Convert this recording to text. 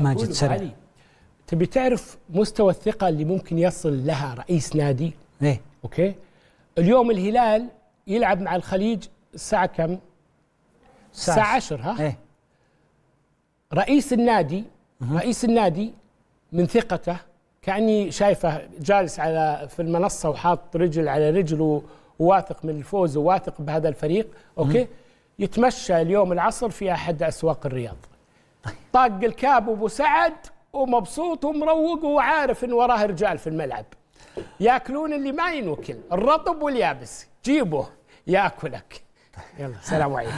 ماجد علي تبي تعرف مستوى الثقة اللي ممكن يصل لها رئيس نادي؟ إيه. OK؟ اليوم الهلال يلعب مع الخليج الساعة كم؟ الساعة 10 ها؟ إيه. رئيس النادي رئيس النادي من ثقته كأني شايفه جالس على في المنصة وحاط رجل على رجل وواثق من الفوز وواثق بهذا الفريق OK؟ يتمشى اليوم العصر في أحد أسواق الرياض. طاق الكاب أبو سعد ومبسوط ومروق وعارف ان وراه رجال في الملعب. ياكلون اللي ما ينوكل الرطب واليابس. جيبه ياكلك. يلا سلام عليكم.